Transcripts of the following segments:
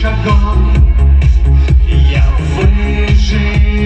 шагов я выжил.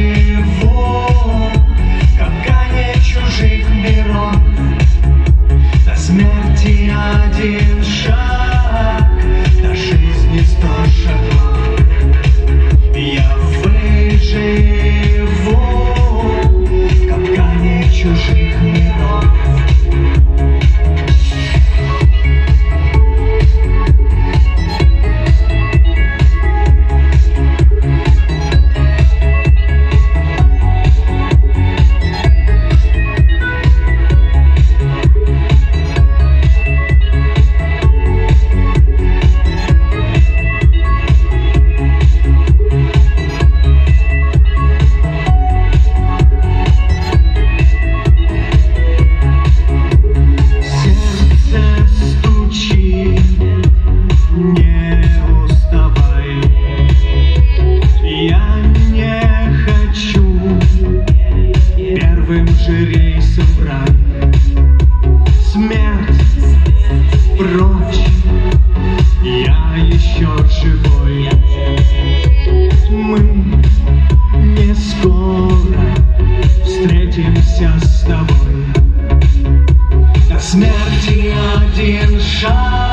der dir den Schaden.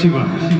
しいわ。